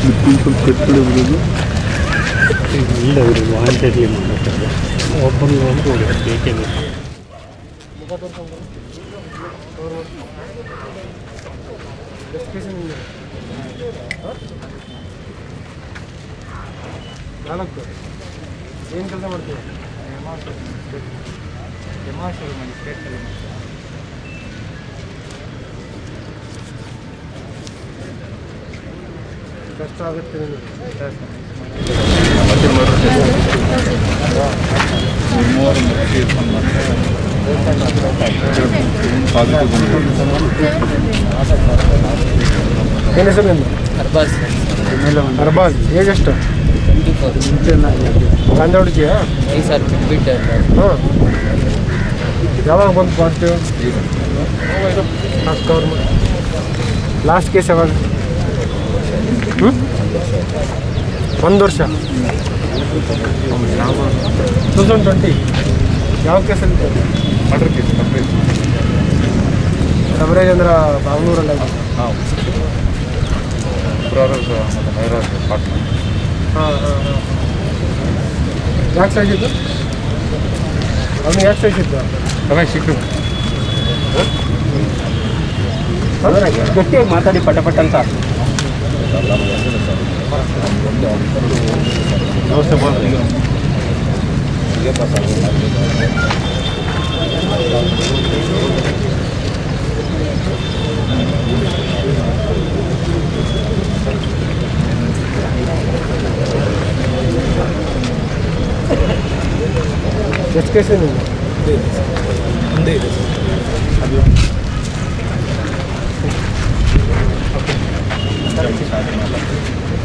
ಸ್ವಲ್ಪ ಕಟ್ಕಡೆ ಬಿಡೋದು ಇಲ್ಲ ಅವರು ವಾಂಟೆಡ್ಲಿ ಮಾಡ್ತಾರೆ ಒಬ್ಬನಿಗೆ ಒಂದು ಹೊಡಿತಾರೆ ಏಕೆಂದ್ರೆ ನಾಲ್ಕು ಏನು ಕೆಲಸ ಮಾಡ್ತೀವಿ ಕಷ್ಟ ಆಗುತ್ತೆ ನಿಮಗೆ ಏನು ಹೆಸರು ನಿಂದು ಅರ್ಬಾಸ್ ಅರ್ಬಾಜ್ ಏಜ್ ಎಷ್ಟು ಟ್ವೆಂಟಿ ಫೋರ್ ಗಾಂಜಾ ಹುಡುಗಿಯಾ ಈ ಸರ್ ಬಿಟ್ಬಿಟ್ಟೆ ಹಾಂ ಯಾವಾಗ ಬಂತು ಪಾಸಿಟಿವ್ ಲಾಸ್ಟ್ ಕವರ್ ಮಾಡಿ ಲಾಸ್ಟ್ ಕೇಸ್ ಯಾವಾಗ ಹ್ಞೂ ಒಂದು ವರ್ಷ. Two thousand twenty. ಯಾವ ಕೇಸಲ್ಲಿ ಮರ್ಡರ್ ಕೇಸ್ ಕಂಪ್ಲೇಂಟ್ ಕವರೇಜ್ ಅಂದ್ರೆ ಬಾಂಗ್ಳೂರಲ್ಲ ಹಾಂ. ಹಾಂ ಹಾಂ ಹಾಂ. ಯಾಕೆ ಸಾಗಿದ್ದು ಅವ್ನಿಗೆ ಯಾಕೆ ಸಾಗಿದ್ದು ಅವಾಗ ಸಿಕ್ಕು ಗಟ್ಟಿಯಾಗಿ ಮಾತಾಡಿ ಪಟ ಪಟ ಅಂತ. दोस्त बोल रही हूँ ये कैसे नहीं दे दे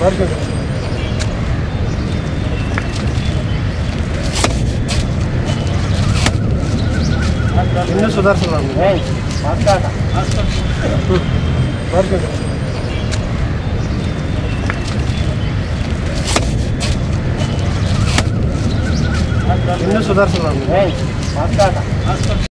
ಬರ್ಬೇಕು ಇನ್ನೂ ಸುಧಾರಿಸಲ್ಲ ಬರ್ಬೇಕು ಇನ್ನೂ ಸುಧಾರಿಸಲ್ಲ ಬರ್ಬೇಕು ಇನ್ನೂ ಸುಧಾರಿಸಲ್ಲ